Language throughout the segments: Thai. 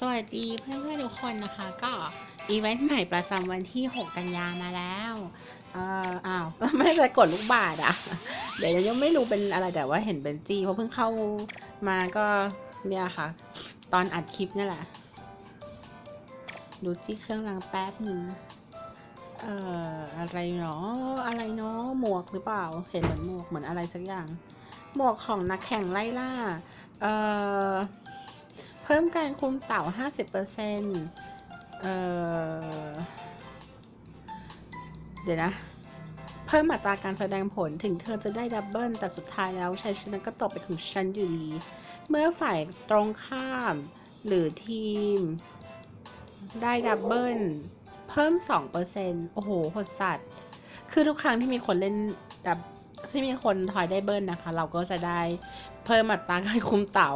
สวัสดีเพื่อนๆทุกคนนะคะ ก็อีเวนต์ใหม่ประจำวันที่ 6 กันยามาแล้ว เอออ้าวไม่ได้กดลูกบาทอะ เดี๋ยวยังไม่รู้เป็นอะไรแต่ว่าเห็นเป็นจีเพราะเพิ่งเข้ามาก็เนี่ยค่ะ ตอนอัดคลิปนี่แหละ ดูจี้เครื่องรางแป๊บหนึ่งเอ่ออะไรเนาะอะไรเนาะหมวกหรือเปล่า เห็นเหมือนหมวกเหมือนอะไรสักอย่าง หมวกของนักแข่งไล่ล่า เอ่อ เพิ่มการคุมเต๋า 50%เอ่อเดี๋ยวนะ เพิ่มอัตราการแสดงผลถึงเธอจะได้ double แต่สุดท้ายแล้วชัยชนะก็ตกไปถึงฉันอยู่ดี เมื่อฝ่ายตรงข้ามหรือทีม ได้ double เพิ่ม 2%โอ้โหโหดสัตว์ คือทุกครั้งที่มีคนเล่นดับ ที่มีคนทอยได้เบิลนะคะ เราก็จะได้เพิ่มอัตราการคุมเต๋า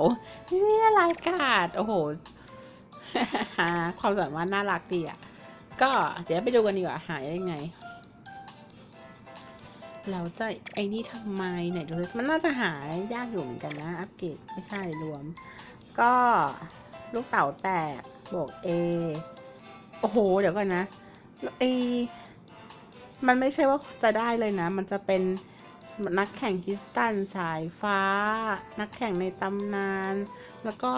เนี่ยรายกาดโอ้โห ความสามารถน่ารักดีอะ ก็เดี๋ยวไปดูกันดีกว่าหายได้ไงเราจะไอ้นี่ทำไมไหนดูมันน่าจะหายากอยู่เหมือนกันนะ อัปเกรดไม่ใช่รวม ก็ลูกเต่าแตกบวก A โอ้โห เดี๋ยวก่อนนะ A มันไม่ใช่ว่าจะได้เลยนะ มันจะเป็น นักแข่งคิสตันสายฟ้า นักแข่งในตำนาน แล้วก็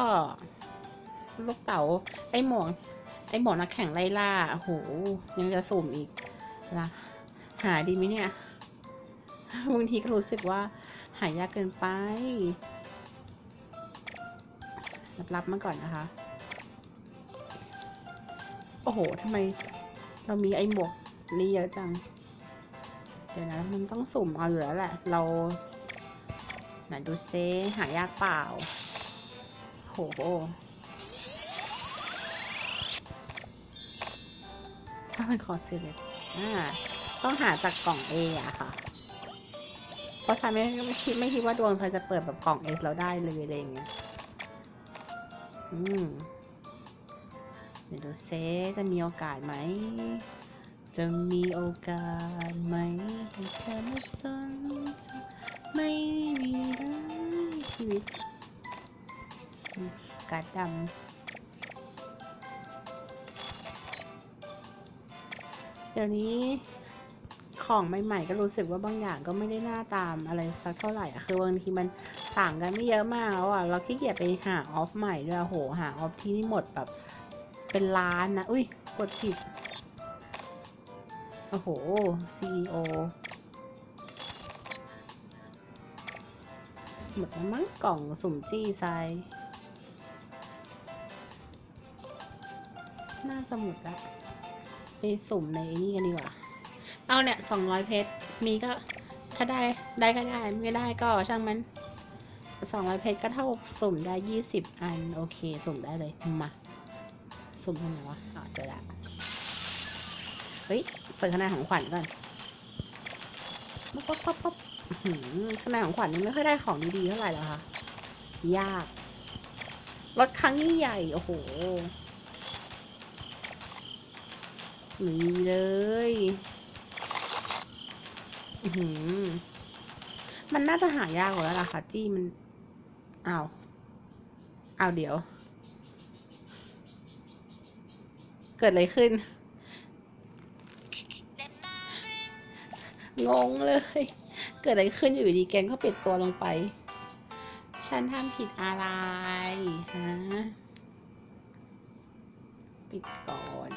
ลูกเต๋าไอหมวกไอหมวกนักแข่งไล่ล่าโหยังจะสุ่มอีกละหาดีไหมเนี่ยบางทีก็รู้สึกว่าหายากเกินไป รับรับมาก่อนนะคะ โอ้โหทำไมเรามีไอหมวกนี่เยอะจัง เดี๋ยวนะมันต้องสุ่มเอาอยู่แล้วแหละ เราไหนดูเซหายากเปล่า โห ถ้าเป็นคอร์เซเลตอ่าต้องหาจากกล่อง A อะค่ะ เพราะฉันไม่ไม่คิดไม่คิดว่าดวงฉันจะเปิดแบบกล่อง S แล้วได้เลยอะไรอย่างเงี้ย อืมเดี๋ยวดูเซจะมีโอกาสไหม จะมีโอกาสไหมให้เธอมาสนใจไม่มีเลยชีวิตการดดำเดี๋ยวนี้ของใหม่ๆก็รู้สึกว่าบางอย่างก็ไม่ได้หน้าตามอะไรสักเท่าไหร่อะคือบางทีมันต่างกันไม่เยอะมากแล้วอะเราขี้เกียจไปหาออฟใหม่ด้วยอะโหหาออฟที่นี่หมดแบบเป็นล้านนะ อุ้ยกดผิด โอ้โห CEO หมดแล้วมั้งกล่องสุ่มจี้ไซน่าจะหมดแล้วไปสุ่มในนี่กันดีกว่า เอาเนี่ยสองร้อยเพชร มีก็ ถ้าได้ได้ก็ได้ ไม่ได้ก็ช่างมันสองร้อยเพชรก็เท่าสุ่มได้ยี่สิบอัน โอเค สุ่มได้เลย มา สุ่มตรงไหนวะอ๋อเจอละ เฮ้ย เปิดคะแนนของขวัญก่อนป๊อปป๊อปป๊อปอื้อหือคะแนนของขวัญนี่ไม่ค่อยได้ของดีๆเท่าไหร่แล้วคะ ยาก รถครั้งยิ่งใหญ่ โอ้โหนี่เลยอือหือมันน่าจะหายากกว่าแล้วล่ะค่ะ จี้มันอ้าวอ้าวเดี๋ยว เกิดอะไรขึ้น งงเลย เกิดอะไรขึ้นอยู่ดีแกงก็ปิดตัวลงไป ฉันทำผิดอะไรฮะปิดก่อน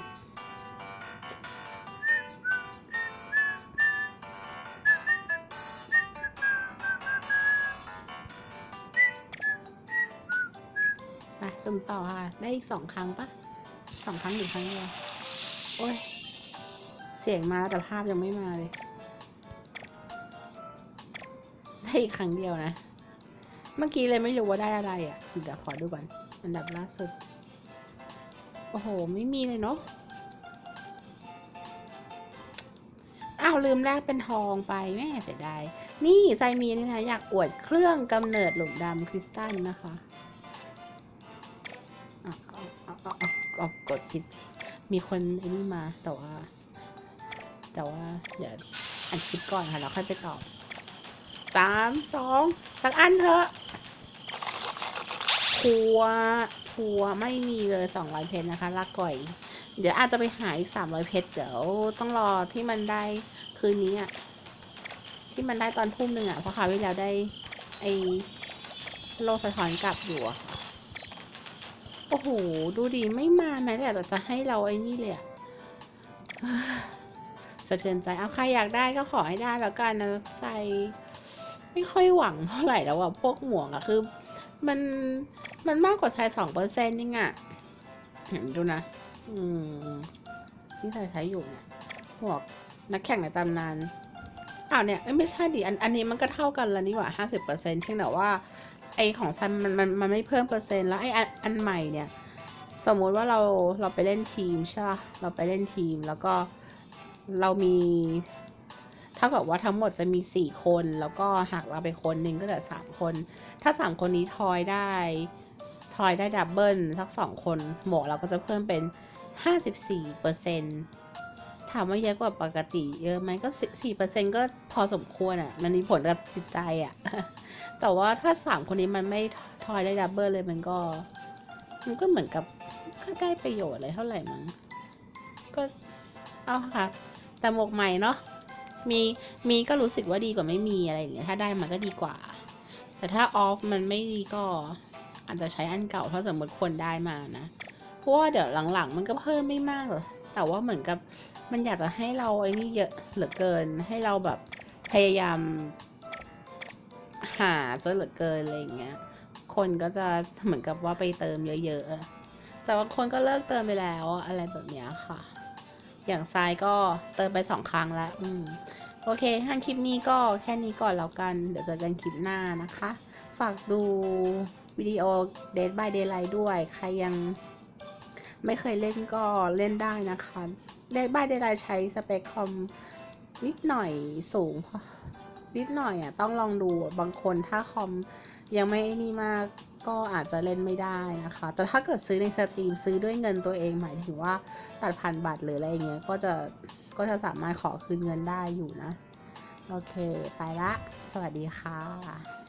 ไปสุ่มต่อค่ะ ได้อีกสองครั้งปะสองครั้งหรือครั้งเดียว โอ้ย เสียงมาแต่ภาพยังไม่มาเลย ได้อีกครั้งเดียวนะ เมื่อกี้เลยไม่รู้ว่าได้อะไรอะ่ะ เดี๋ยวขอดูก่อน อันดับล่าสุด โอ้โห ไม่มีเลยเนาะ อ้าวลืมแลกเป็นทองไปแม่เสียดาย นี่ไซมีนี่นะอยากอวดเครื่องกำเนิดหลุมดำคริสตัลนะคะอะเอาเอาเอาเอาเอากดผิด มีคนไอ้นี่มาแต่ว่า แต่ว่า เดี๋ยวอัดคลิปก่อนค่ะแล้วค่อยไปตอบ สามสองสักอันเถอะทัวร์ทัวร์ไม่มีเลยสองร้อยเพชรนะคะลาก่อย เดี๋ยวอาจจะไปหาอีกสามร้อยเพชรเดี๋ยวต้องรอที่มันได้คืนนี้อะที่มันได้ตอนทุ่มหนึ่งอะเพราะคราวที่แล้วได้ไอโลสะท้อนกลับอยู่อะโอ้โห ดูดีไม่มาแม้แต่จะให้เราไอ้นี่เลยอะสะเทือนใจ เอาใครอยากได้ก็ขอให้ได้แล้วกันนะใส่ ไม่ค่อยหวังเท่าไหร่แล้วอะพวกหมวกอะคือ มันมันมากกว่าใช้สองเปอร์เซ็นต์นี่อะเห็นดูนะ อืมที่ใส่ใช้อยู่เนี่ยหมวกนักแข่งในตำนานอ้าวเนี่ยไม่ใช่ดิอันอันนี้มันก็เท่ากันแล้วนี่หว่าห้าสิบเปอร์เซ็นต์เพียงแต่ว่า ไอของซันมันมันมันไม่เพิ่มเปอร์เซ็นต์แล้วไออันอันใหม่เนี่ย สมมุติว่าเราเราไปเล่นทีมใช่ปะเราไปเล่นทีมแล้วก็เรามี เท่ากับว่าทั้งหมดจะมีสี่คน แล้วก็หักเราไปคนหนึ่งก็เหลือสามคน ถ้าสามคนนี้ทอยได้ทอยได้ดับเบิลสักสองคน หมวกเราก็จะเพิ่มเป็นห้าสิบสี่เปอร์เซ็นถามว่าเยอะกว่าปกติเยอะไหมก็สี่เปอร์เซ็นก็พอสมควรอะ่ะ มันมีผลกับจิตใจอะ่ะ แต่ว่าถ้าสามคนนี้มันไม่ทอยได้ดับเบิลเลยมันก็ มันก็เหมือนกับก็ได้ประโยชน์อะไรเท่าไหร่มั้งก็เอาค่ะแต่หมวกใหม่เนาะ มีมีก็รู้สึกว่าดีกว่าไม่มีอะไรอย่างเงี้ยถ้าได้มันก็ดีกว่า แต่ถ้าออฟมันไม่ดีก็อาจจะใช้อันเก่าถ้าสมมติคนได้มานะเพราะว่าเดี๋ยวหลังๆ มันก็เพิ่มไม่มากหรอกแต่ว่าเหมือนกับมันอยากจะให้เราไอ้นี่เยอะเหลือเกิน ให้เราแบบพยายามหาซะเหลือเกินอะไรอย่างเงี้ย คนก็จะเหมือนกับว่าไปเติมเยอะๆแต่บาคนก็เลิกเติมไปแล้วอะไรแบบเนี้ยค่ะ อย่างทรายก็เติมไปสองครั้งแล้ว อืม โอเคงั้นคลิปนี้ก็แค่นี้ก่อนแล้วกัน เดี๋ยวเจอกันคลิปหน้านะคะ ฝากดูวิดีโอ Dead by Daylight ด้วย ใครยังไม่เคยเล่นก็เล่นได้นะคะ Dead by Daylight ใช้สเปคคอมนิดหน่อยสูงนิดหน่อยอะต้องลองดูบางคนถ้าคอมยังไม่นี่มาก ก็อาจจะเล่นไม่ได้นะคะ แต่ถ้าเกิดซื้อในสตรีมซื้อด้วยเงินตัวเองหมายถึงว่าตัดพันบาทหรืออะไรอย่างเงี้ย ก็จะก็จะสามารถขอคืนเงินได้อยู่นะ โอเค ไปละ สวัสดีค่ะ